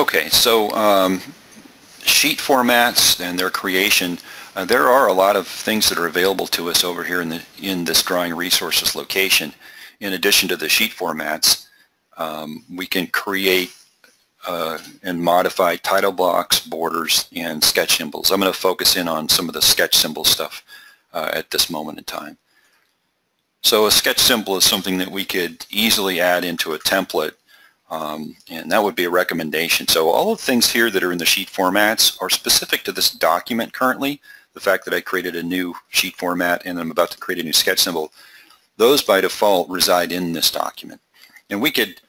Okay, so um, sheet formats and their creation, uh, there are a lot of things that are available to us over here in, the, in this drawing resources location. In addition to the sheet formats, um, we can create uh, and modify title blocks, borders, and sketch symbols. I'm going to focus in on some of the sketch symbol stuff uh, at this moment in time. So a sketch symbol is something that we could easily add into a template um, and that would be a recommendation. So all of the things here that are in the sheet formats are specific to this document currently. The fact that I created a new sheet format and I'm about to create a new sketch symbol, those by default reside in this document. And we could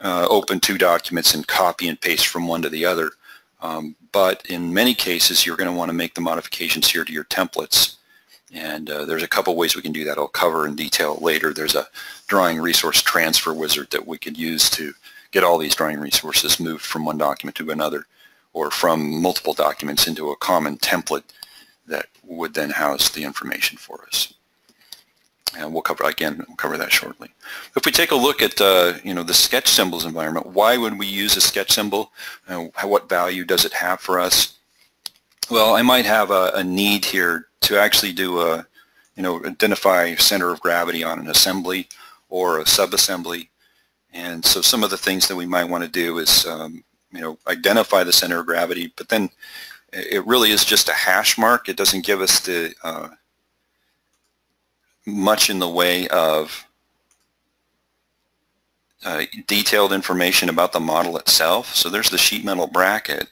uh, open two documents and copy and paste from one to the other. Um, but in many cases, you're going to want to make the modifications here to your templates. And uh, there's a couple ways we can do that. I'll cover in detail later. There's a drawing resource transfer wizard that we could use to get all these drawing resources moved from one document to another or from multiple documents into a common template that would then house the information for us. And we'll cover, again, we'll cover that shortly. If we take a look at, uh, you know, the sketch symbols environment, why would we use a sketch symbol? Uh, what value does it have for us? Well, I might have a, a need here to actually do a, you know, identify center of gravity on an assembly or a subassembly and so some of the things that we might want to do is, um, you know, identify the center of gravity, but then it really is just a hash mark. It doesn't give us the uh, much in the way of uh, detailed information about the model itself. So there's the sheet metal bracket.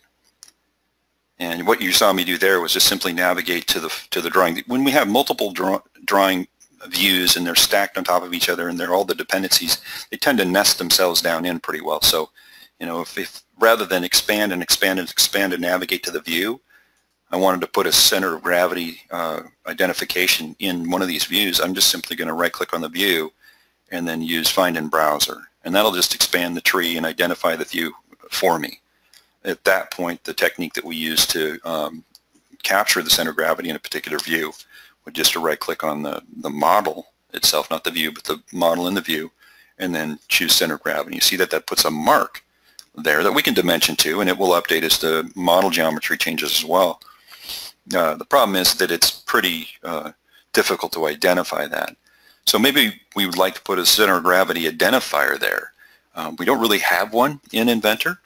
And what you saw me do there was just simply navigate to the to the drawing. When we have multiple draw, drawing views and they're stacked on top of each other and they're all the dependencies, they tend to nest themselves down in pretty well. So, you know, if, if rather than expand and expand and expand and navigate to the view, I wanted to put a center of gravity uh, identification in one of these views, I'm just simply going to right click on the view and then use find in browser. And that'll just expand the tree and identify the view for me. At that point, the technique that we use to um, capture the center of gravity in a particular view would just to right click on the, the model itself, not the view, but the model in the view, and then choose center of gravity. You see that that puts a mark there that we can dimension to, and it will update as the model geometry changes as well. Uh, the problem is that it's pretty uh, difficult to identify that. So maybe we would like to put a center of gravity identifier there. Um, we don't really have one in Inventor,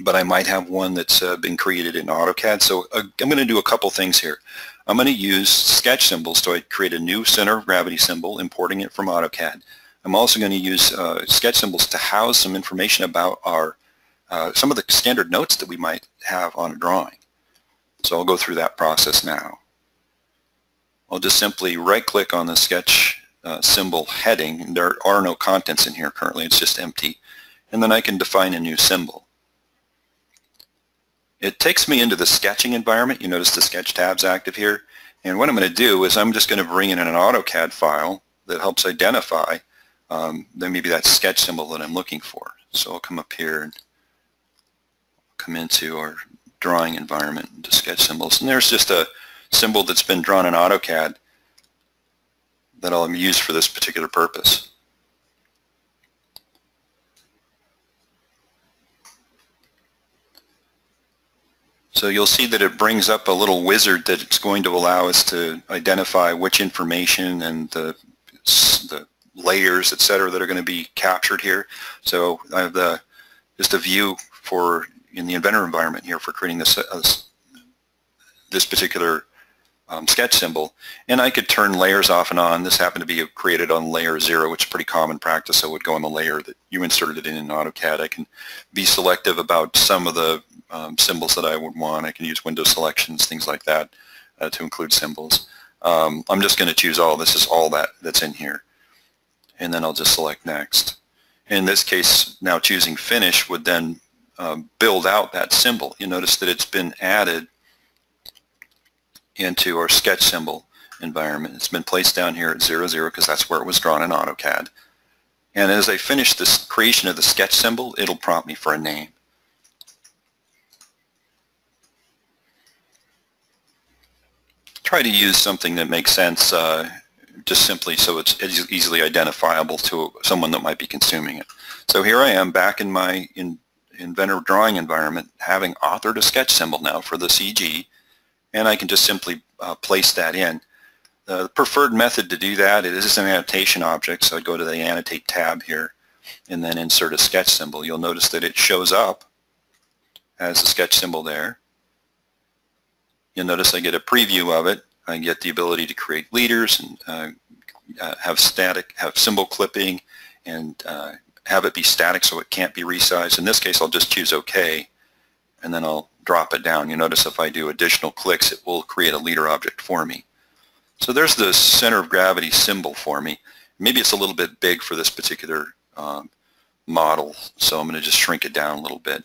but I might have one that's uh, been created in AutoCAD. So uh, I'm going to do a couple things here. I'm going to use sketch symbols to create a new center of gravity symbol, importing it from AutoCAD. I'm also going to use uh, sketch symbols to house some information about our uh, some of the standard notes that we might have on a drawing. So I'll go through that process now. I'll just simply right-click on the sketch uh, symbol heading. There are no contents in here currently. It's just empty. And then I can define a new symbol. It takes me into the sketching environment. You notice the sketch tab's active here. And what I'm going to do is I'm just going to bring in an AutoCAD file that helps identify um, then maybe that sketch symbol that I'm looking for. So I'll come up here and come into our drawing environment into sketch symbols. And there's just a symbol that's been drawn in AutoCAD that I'll use for this particular purpose. So you'll see that it brings up a little wizard that it's going to allow us to identify which information and the, the layers, et cetera, that are going to be captured here. So I have the, just a view for in the inventor environment here for creating this, uh, this particular um, sketch symbol. And I could turn layers off and on. This happened to be created on layer zero, which is pretty common practice. So it would go on the layer that you inserted it in in AutoCAD. I can be selective about some of the um, symbols that I would want. I can use window selections, things like that uh, to include symbols. Um, I'm just going to choose all. This is all that that's in here. And then I'll just select next. In this case, now choosing finish would then um, build out that symbol. You notice that it's been added into our sketch symbol environment. It's been placed down here at 00 because that's where it was drawn in AutoCAD. And as I finish this creation of the sketch symbol, it'll prompt me for a name. Try to use something that makes sense uh, just simply so it's easily identifiable to someone that might be consuming it. So here I am back in my in Inventor drawing environment having authored a sketch symbol now for the CG and I can just simply uh, place that in. The preferred method to do that, is an annotation object, so I'd go to the Annotate tab here and then insert a sketch symbol. You'll notice that it shows up as a sketch symbol there. You'll notice I get a preview of it. I get the ability to create leaders and uh, uh, have static, have symbol clipping, and uh, have it be static so it can't be resized. In this case, I'll just choose OK, and then I'll drop it down. You notice if I do additional clicks, it will create a leader object for me. So there's the center of gravity symbol for me. Maybe it's a little bit big for this particular um, model, so I'm going to just shrink it down a little bit.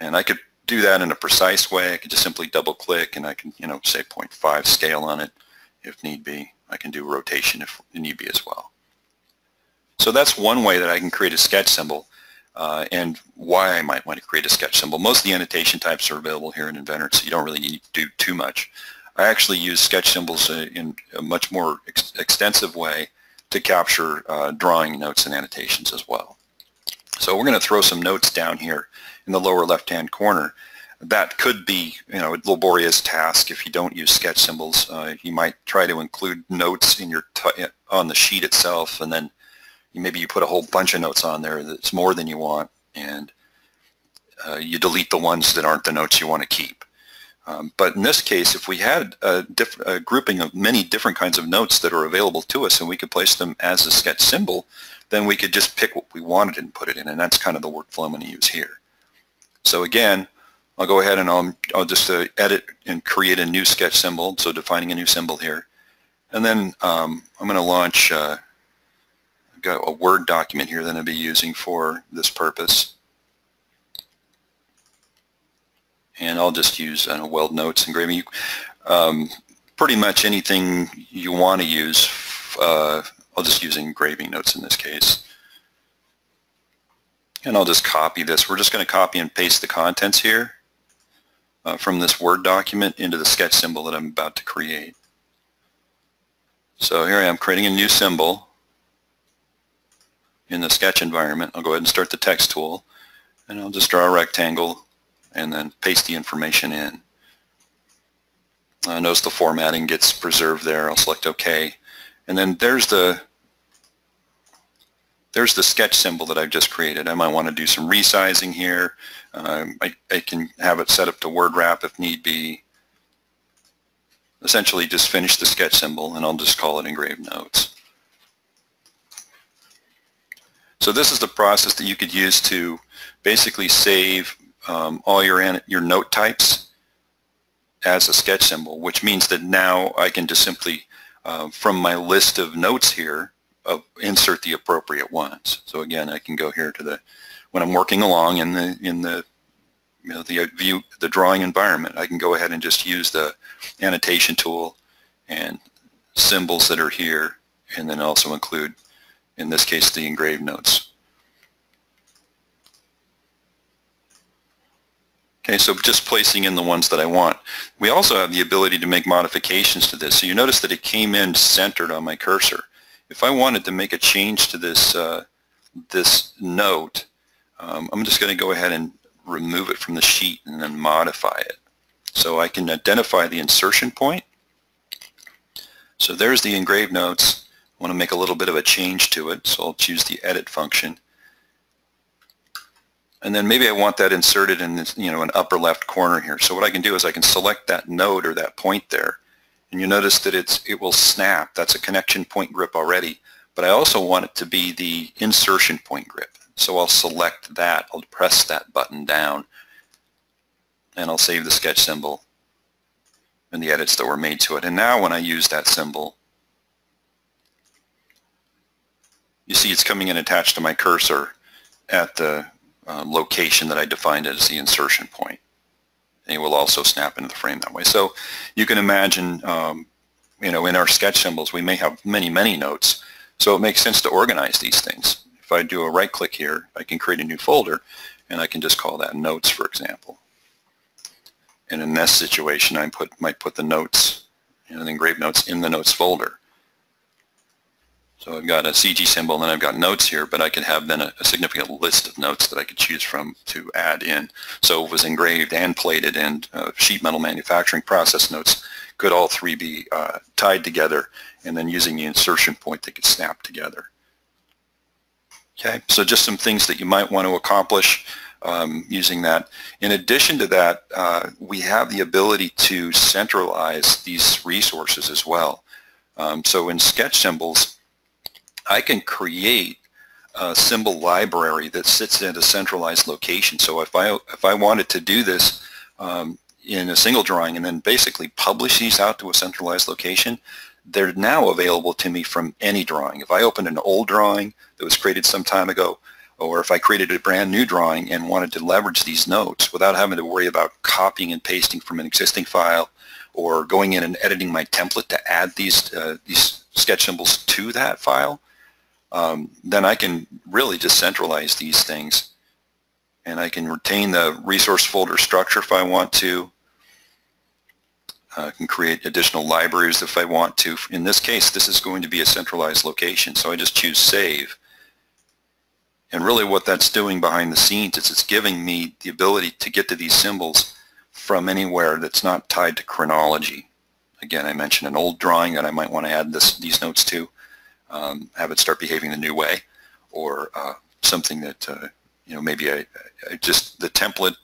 And I could do that in a precise way. I could just simply double click and I can, you know, say 0.5 scale on it if need be. I can do rotation if need be as well. So that's one way that I can create a sketch symbol uh, and why I might want to create a sketch symbol. Most of the annotation types are available here in Inventor, so you don't really need to do too much. I actually use sketch symbols uh, in a much more ex extensive way to capture uh, drawing notes and annotations as well. So we're going to throw some notes down here in the lower left-hand corner. That could be, you know, a laborious task if you don't use sketch symbols. Uh, you might try to include notes in your on the sheet itself, and then maybe you put a whole bunch of notes on there that's more than you want, and uh, you delete the ones that aren't the notes you want to keep. Um, but in this case, if we had a, a, grouping of many different kinds of notes that are available to us and we could place them as a sketch symbol, then we could just pick what we wanted and put it in, and that's kind of the workflow I'm going to use here. So again, I'll go ahead and I'll, I'll just uh, edit and create a new sketch symbol, so defining a new symbol here. And then um, I'm going to launch uh, got a Word document here that I'll be using for this purpose. And I'll just use uh, Weld Notes engraving. Um, pretty much anything you want to use, uh, I'll just use engraving notes in this case. And I'll just copy this. We're just going to copy and paste the contents here uh, from this Word document into the sketch symbol that I'm about to create. So here I am creating a new symbol in the sketch environment. I'll go ahead and start the text tool and I'll just draw a rectangle and then paste the information in. Uh, notice the formatting gets preserved there. I'll select OK. And then there's the there's the sketch symbol that I've just created. I might want to do some resizing here. Um, I, I can have it set up to word wrap if need be. Essentially just finish the sketch symbol and I'll just call it engraved notes. So this is the process that you could use to basically save um, all your, your note types as a sketch symbol, which means that now I can just simply, uh, from my list of notes here, uh, insert the appropriate ones. So again, I can go here to the, when I'm working along in the, in the, you know, the view, the drawing environment, I can go ahead and just use the annotation tool and symbols that are here, and then also include in this case the engraved notes. Okay, so just placing in the ones that I want. We also have the ability to make modifications to this. So you notice that it came in centered on my cursor. If I wanted to make a change to this, uh, this note, um, I'm just going to go ahead and remove it from the sheet and then modify it. So I can identify the insertion point. So there's the engraved notes want to make a little bit of a change to it, so I'll choose the edit function. And then maybe I want that inserted in this, you know, an upper left corner here. So what I can do is I can select that node or that point there. And you notice that it's it will snap. That's a connection point grip already. But I also want it to be the insertion point grip. So I'll select that. I'll press that button down. And I'll save the sketch symbol and the edits that were made to it. And now when I use that symbol, you see it's coming in attached to my cursor at the um, location that I defined as the insertion point. And it will also snap into the frame that way. So you can imagine, um, you know, in our sketch symbols, we may have many, many notes. So it makes sense to organize these things. If I do a right click here, I can create a new folder and I can just call that notes, for example. And in this situation, I put, might put the notes, the engraved notes in the notes folder. So I've got a CG symbol and then I've got notes here, but I could have then a, a, significant list of notes that I could choose from to add in. So it was engraved and plated and uh, sheet metal manufacturing process notes could all three be uh, tied together and then using the insertion point they could snap together. Okay, so just some things that you might want to accomplish um, using that. In addition to that, uh, we have the ability to centralize these resources as well. Um, so in sketch symbols, I can create a symbol library that sits at a centralized location. So if I if I wanted to do this um, in a single drawing and then basically publish these out to a centralized location, they're now available to me from any drawing. If I opened an old drawing that was created some time ago, or if I created a brand new drawing and wanted to leverage these notes without having to worry about copying and pasting from an existing file or going in and editing my template to add these, uh, these sketch symbols to that file, um, then I can really just centralize these things and I can retain the resource folder structure if I want to. I can create additional libraries if I want to. In this case, this is going to be a centralized location, so I just choose Save. And really what that's doing behind the scenes is it's giving me the ability to get to these symbols from anywhere that's not tied to chronology. Again, I mentioned an old drawing that I might want to add this, these notes to um, have it start behaving the new way, or uh, something that uh, you know maybe I, I, just the template.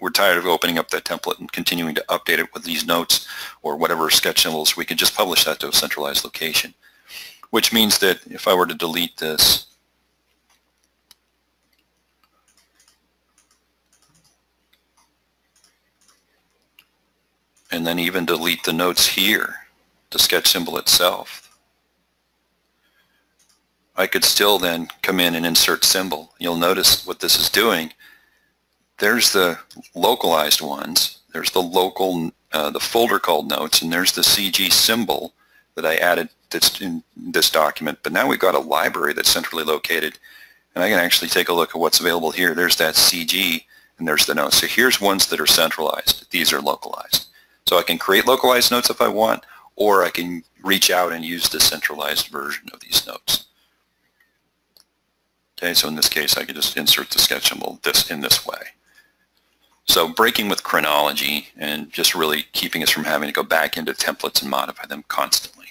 We're tired of opening up that template and continuing to update it with these notes or whatever sketch symbols. We can just publish that to a centralized location, which means that if I were to delete this, and then even delete the notes here, the sketch symbol itself, I could still then come in and insert symbol. You'll notice what this is doing. There's the localized ones. There's the local, uh, the folder called notes, and there's the CG symbol that I added that's in this document. But now we've got a library that's centrally located, and I can actually take a look at what's available here. There's that CG, and there's the notes. So here's ones that are centralized. These are localized. So I can create localized notes if I want, or I can reach out and use the centralized version of these notes. Okay, so in this case, I could just insert the sketch symbol this in this way. So breaking with chronology and just really keeping us from having to go back into templates and modify them constantly.